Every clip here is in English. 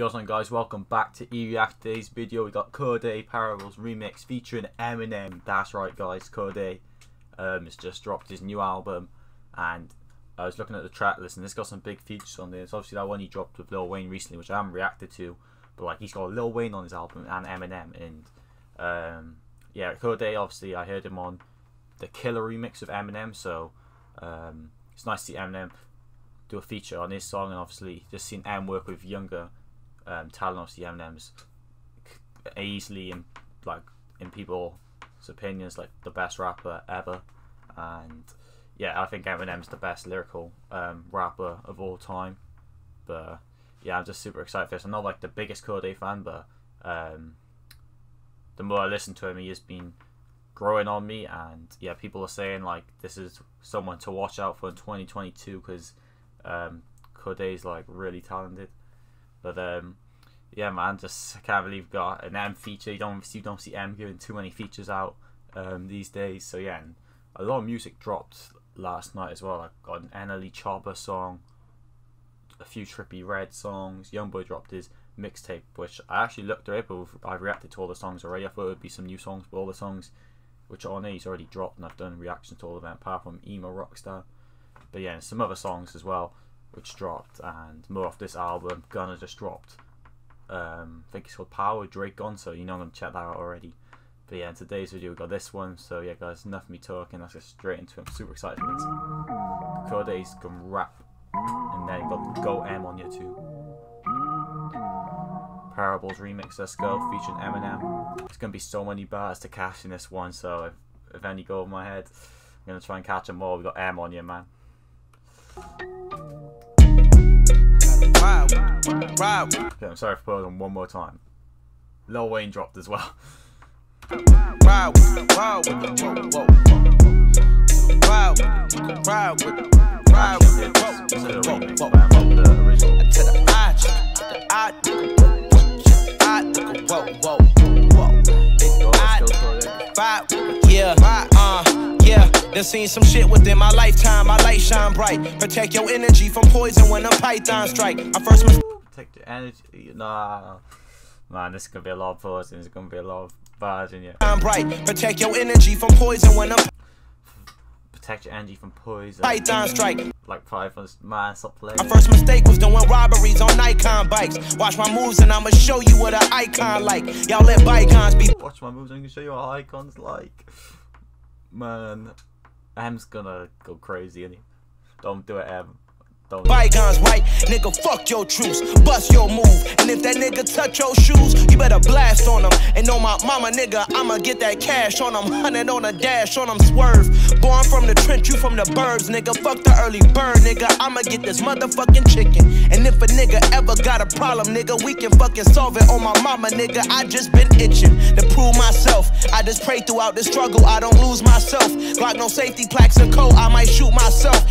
Yo, what's on guys, welcome back to E-React. Today's video, we got Cordae Parables remix featuring Eminem. That's right guys, Cordae um, has just dropped his new album and I was looking at the track list and it's got some big features on there. It's obviously that one he dropped with Lil Wayne recently, which I haven't reacted to, but like he's got Lil Wayne on his album and Eminem and um, yeah, Cordae obviously I heard him on the Killer remix of Eminem, so um, it's nice to see Eminem do a feature on his song and obviously just seeing M work with younger um, talent. Obviously, Eminem's easily in like in people's opinions like the best rapper ever, and yeah, I think Eminem's the best lyrical um, rapper of all time. But yeah, I'm just super excited for this. I'm not like the biggest Cordae fan, but um, the more I listen to him, he has been growing on me, and yeah, people are saying like this is someone to watch out for in 2022 because um, Cordae's like really talented. But um, yeah, man, just I can't believe we got an M feature. You don't you don't see M giving too many features out um, these days. So yeah, and a lot of music dropped last night as well. I got an NLE Choppa song, a few Trippie Redd songs. Youngboy dropped his mixtape, which I actually looked at it, but I've reacted to all the songs already. I thought it would be some new songs, but all the songs which are on there he's already dropped, and I've done reactions to all of them, apart from Emo Rockstar. But yeah, some other songs as well which dropped, and more off this album. Gunna just dropped. Um, I think it's called Power Drake Gun, so You know I'm gonna check that out already. But yeah, in today's video we got this one. So yeah, guys, enough of me talking. Let's get straight into it. I'm super excited for this. Gonna rap, and then you got Go M on you too. Parables remix. Let's go, featuring Eminem. There's gonna be so many bars to catch in this one. So if, if any go over my head, I'm gonna try and catch them all. We got M on you, man. Okay, I'm sorry for pausing one more time. Lil Wayne dropped as well. Ride, ride with the whoa, whoa, whoa. Ride, ride with ride with the whoa, whoa, whoa, Done seen some shit within my lifetime. My light shine bright. Protect your energy from poison when a python strike. I first must protect your energy. Nah, man, this is gonna be a lot of poison. There's gonna be a lot of bad in you. I'm bright. Protect your energy from poison when I'm. Protect your energy from poison. Python strike. Like Python's man, stop playing. My first mistake was doing robberies on Nikon bikes. Watch my moves and I'ma show you what an icon like. Y'all let bygones be. Watch my moves and I can show you what icons like. Man, M's gonna go crazy, and don't do it, M. Bygones right, nigga, fuck your truce, bust your move. And if that nigga touch your shoes, you better blast on him. And on my mama, nigga, I'ma get that cash on him. Hundred on a dash on him, swerve. Born from the trench, you from the burbs, nigga. Fuck the early bird, nigga. I'ma get this motherfucking chicken. And if a nigga ever got a problem, nigga, we can fucking solve it on my mama, nigga. I just been itching to prove myself. I just pray throughout the struggle, I don't lose myself. Glock no safety plaques and code, I might shoot myself.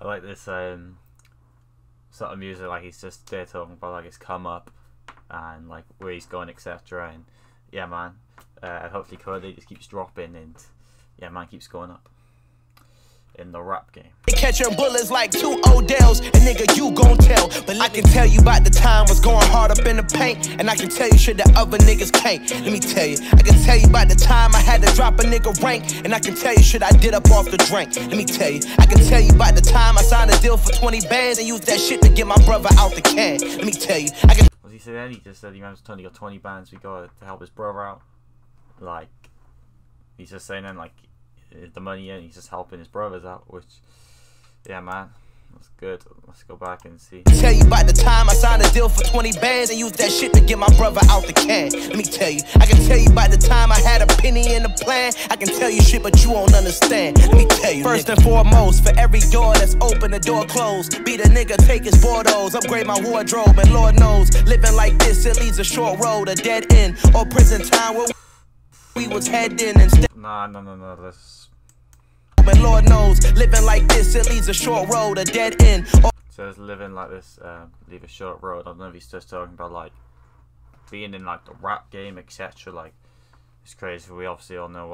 I like this um, sort of music, like he's just there talking about like his come up and like where he's going, etc. And yeah, man, uh, hopefully Cordae just keeps dropping and yeah, man keeps going up in the rap game. Catching bullets like two Odells, and nigga, you gon' tell. But I can tell you about the time was going hard up in the paint, and I can tell you shit that other niggas can't. Let me tell you, I can tell you about the time I had to drop a nigga rank, and I can tell you shit I did up off the drink. Let me tell you, I can tell you about the time I signed a deal for 20 bands and used that shit to get my brother out the can. Let me tell you, I can. Was he said then? He just said he managed to got 20 bands we got to help his brother out. Like, he's just saying then, like, the money in. He's just helping his brothers out, which, yeah, man. That's good. Let's go back and see. Tell you about the time I signed a deal for 20 bands and used that shit to get my brother out the can. Let me tell you. I can tell you about the time I had a penny in the plan. I can tell you shit, but you won't understand. Let me tell you. First nigga. and foremost, for every door that's open, the door closed. Be the nigga, take his Bordeaux, upgrade my wardrobe, and Lord knows, living like this, it leads a short road, a dead end, or prison time where we was heading instead. Nah, no, no, no, that's and Lord knows, living like this, it leads a short road, a dead end. Says living like this, um, leave a short road. I don't know if he's just talking about like being in like the rap game, etc. Like it's crazy. We obviously all know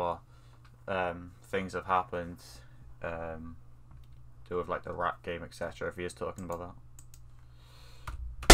what um, things have happened um, do with like the rap game, etc. If he is talking about that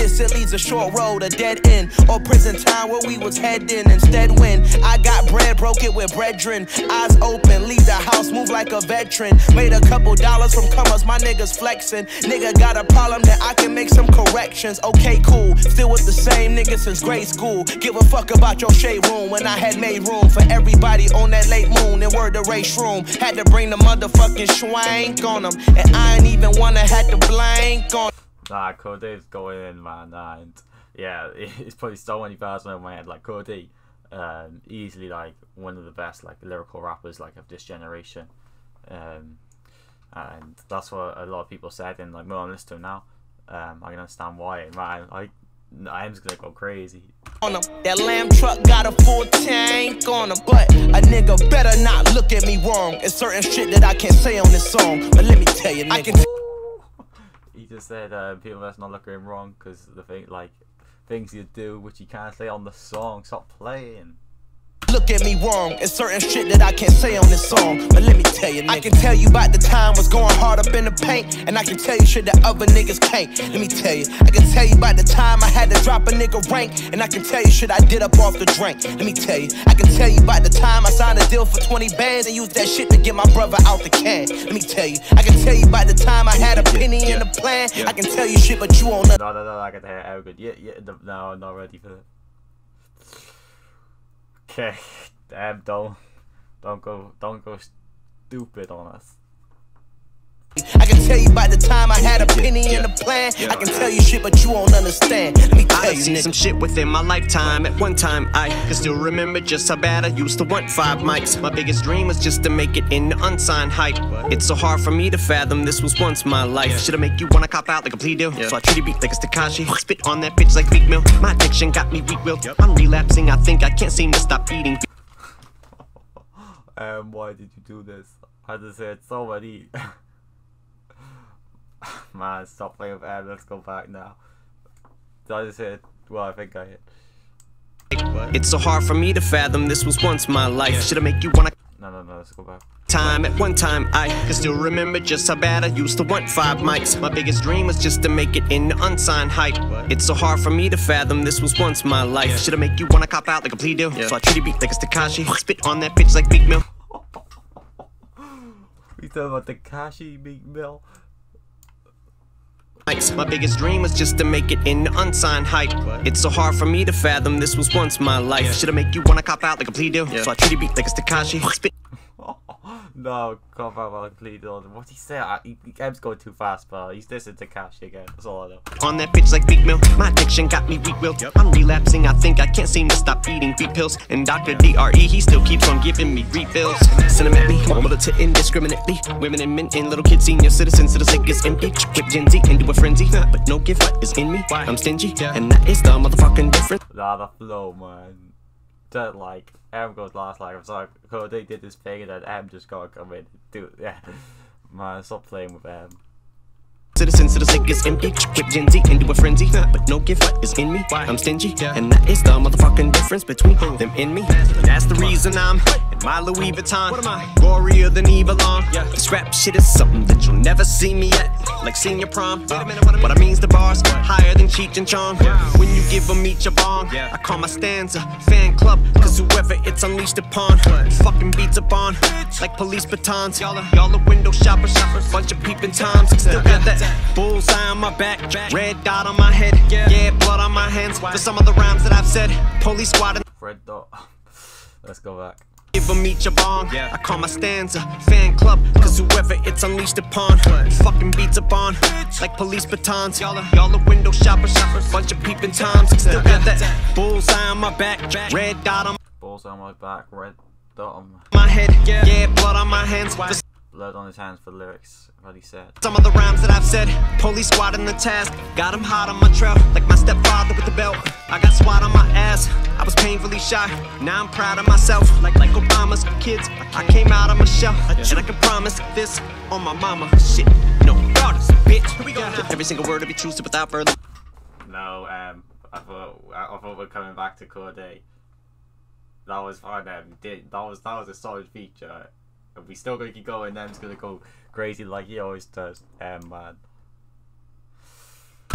guess it leads a short road, a dead end, or prison time where we was heading. Instead, when I got bread, broke it with brethren. Eyes open, leave the house, move like a veteran. Made a couple dollars from comers, my niggas flexing. Nigga got a problem, that I can make some corrections. Okay, cool. Still with the same nigga since grade school. Give a fuck about your shade room when I had made room for everybody on that late moon and word the race room. Had to bring the motherfucking schwank on them, and I ain't even wanna had to blank on. Nah, Cordae's going in, man. and yeah, it's probably so many bars over my head. Like Cody, um, easily like one of the best like lyrical rappers like of this generation. Um, and that's what a lot of people said. And like, when I listen to him now, um, I can understand why. Man, I I am just gonna go crazy. On them. That lamb truck got a full tank on them, but a nigga better not look at me wrong. It's certain shit that I can't say on this song, but let me tell you, nigga. I can he just said uh, people must not look at him wrong because the thing like things you do which you can't say on the song. Stop playing look at me wrong. It's certain shit that I can't say on this song. But let me tell you, nigga. I can tell you about the time was going hard up in the paint. And I can tell you shit that other niggas can't. Let me tell you. I can tell you about the time I had to drop a nigga rank. And I can tell you shit I did up off the drink. Let me tell you. I can tell you about the time I signed a deal for 20 bands and used that shit to get my brother out the can. Let me tell you. I can tell you about the time I had a penny in the plan. I can tell you shit, but you won't. No, no, no, I can hear it. Good. Yeah, yeah, no, I'm not ready for that. Okay, damn, don't, don't go, don't go stupid on us. I can tell you about the time I had a penny in the plan. I can tell you shit, but you won't understand. Let me tell I you, some shit within my lifetime. At one time, I can still remember just how bad I used to want five mics. My biggest dream was just to make it in the unsigned hype. It's so hard for me to fathom this was once my life. Should I make you wanna cop out like a plea deal? So I treat you beat like a Tekashi. Spit on that bitch like Meek Mill. My addiction got me weak willed. I'm relapsing. I think I can't seem to stop eating. um, why did you do this? I just said so many. Man, stop playing with air. Let's go back now. Did I just hit? Well, I think I hit. It's so hard for me to fathom this was once my life. Should I make you wanna? No, no, no. Let's go back. Time at one time, I can still remember just how bad I used to want five mics. My biggest dream was just to make it in the unsigned hype. It's so hard for me to fathom this was once my life. Should I make you wanna cop out like a plea deal? So I treat you beat like a Tekashi. Spit on that bitch like Meek Mill. we talking about Tekashi Meek Mill. My biggest dream was just to make it in the unsigned hype. It's so hard for me to fathom this was once my life. Should I make you wanna cop out like a plea deal? Yeah. So I treat you beat like a. Spit no, come on, well, please What's he say? I, he, M's going too fast, but he's listening to Cash again. That's all I know. On that bitch like Meek Mill, my addiction got me weak willed. Yep. I'm relapsing, I think I can't seem to stop eating beat pills. And Dr. Dre, he still keeps on giving me refills. Send him at me, mama to indiscriminately. Women and men and little kids, senior citizens, to the sick is empty. Whip Gen Z into a frenzy, but no gift is in me. I'm stingy, and that is the motherfucking difference. Nah, the flow, man that like M goes last like I'm sorry cool they did this thing and then M just gotta come in and do it. Yeah. Man, stop playing with M. Citizens to the sick is empty. Whip Gen Z into a frenzy. But no gift is in me. I'm stingy. And that is the motherfucking difference between them and me. That's the reason I'm in my Louis Vuitton. What am I? Gorier than Eva Long. Yeah. This rap shit is something that you'll never see me at. Like senior prom. Wait a minute, what I, mean? what I mean's the bars higher than Cheech and Chong. When you give them each a bong, I call my stanza fan club. Cause whoever it's unleashed upon, fucking beats upon. Like police batons. Y'all are, y'all are window shoppers. Bunch of peeping toms. Still got that Bullseye on my back, red dot on my head, yeah, blood on my hands. For some of the rhymes that I've said, police squad. Red dot. Let's go back. Give them each a bong. Yeah. I call my stanza fan club, cause whoever it's unleashed upon, fucking beats upon. Like police batons. Y'all are, y'all are window shoppers, shoppers. Bunch of peeping toms. Still got that bullseye on my back, red dot on my Bullseye on my back, red dot on my head, yeah, blood on my hands. Blood on his hands for the lyrics, what he said. Some of the rhymes that I've said, police squad in the task. Got him hot on my trail, like my stepfather with the belt. I got SWAT on my ass, I was painfully shy. Now I'm proud of myself, like like Obama's kids. I came out of my shell, and I can promise this on my mama. Shit, no, regardless, bitch. Here we go. Every single word to be true, without further. No, um, I thought I thought we're coming back to Cordae. That was fine. Um, that was that was a solid feature. We still gonna keep going, Em's gonna go crazy like he always does. Um, man.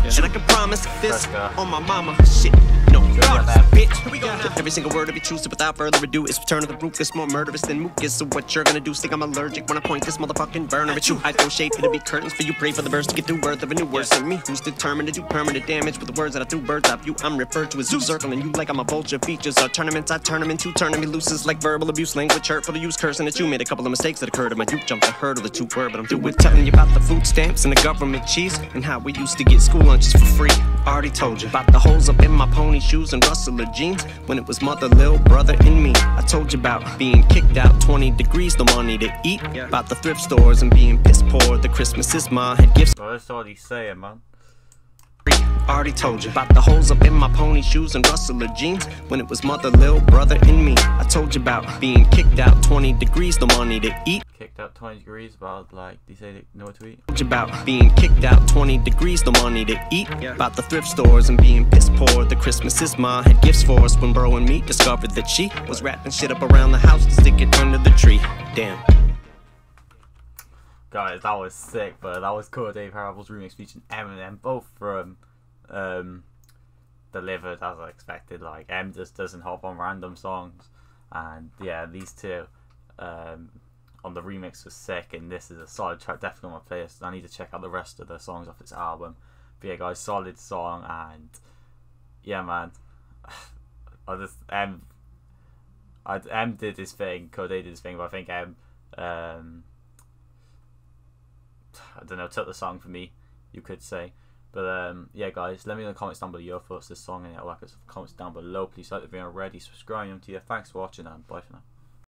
Shit, I can promise this on my mama. Shit, no got promise, that. Bitch. Here we go. Every single word of it true, so without further ado, it's return of the ruthless, more murderous than mucus. So what you're gonna do? Think I'm allergic when I point this motherfucking burner at you? I throw shade, it'll be curtains for you. Pray for the birds to get through birth of a new word. So me, who's determined to do permanent damage with the words that I threw birds up you. I'm referred to as zoo circling you like I'm a vulture. Features are tournaments, I turn them into turning me loose is like verbal abuse, language hurtful to use, cursing at you. Made a couple of mistakes that occurred in my youth, jumped a hurdle or two word, but I'm through with telling you about the food stamps and the government cheese and how we used to get school lunches for free. Already told you about the holes up in my pony shoes and rustler jeans when it was mother, little brother, and me. I told you about being kicked out 20 degrees, no money to eat. About the thrift stores and being piss poor. The Christmases ma had gifts. Bro, that's all he's saying, man. Already told you about the holes up in my pony shoes and rustler jeans when it was mother, little brother, and me. I told you about being kicked out 20 degrees, no money to eat. Kicked out 20 degrees, about like, they say they know what to eat. Told about being kicked out 20 degrees, no money to eat. About the thrift stores and being piss poor. The Christmases ma had gifts for us when bro and me discovered that she was wrapping shit up around the house to stick it under the tree. Damn. Guys, that was sick, but that was Cordae Parables remix featuring Eminem, both from um, delivered as I expected. Like M just doesn't hop on random songs, and yeah, these two um, on the remix was sick, and this is a solid track, definitely on my playlist. I need to check out the rest of the songs off this album. But yeah, guys, solid song, and yeah, man, I just M, I, M did his thing, Cordae did his thing, but I think M. Um, I don't know, took the song for me, you could say. But um, yeah, guys, let me know in the comments down below your thoughts this song and like us comments down below. Please like the video already, subscribe to you. Thanks for watching and bye for now.